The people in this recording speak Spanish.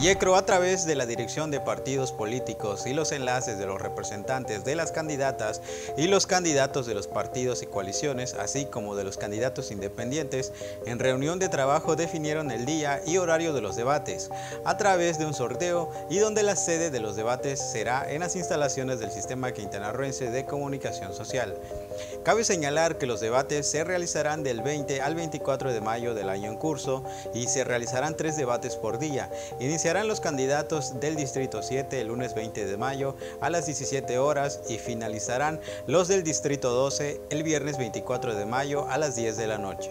YECRO, a través de la dirección de partidos políticos y los enlaces de los representantes de las candidatas y los candidatos de los partidos y coaliciones, así como de los candidatos independientes, en reunión de trabajo definieron el día y horario de los debates, a través de un sorteo y donde la sede de los debates será en las instalaciones del Sistema Quintanarroense de Comunicación Social. Cabe señalar que los debates se realizarán del 20 al 24 de mayo del año en curso y se realizarán tres debates por día, Iniciarán los candidatos del Distrito 7 el lunes 20 de mayo a las 17 horas y finalizarán los del Distrito 12 el viernes 24 de mayo a las 10 de la noche.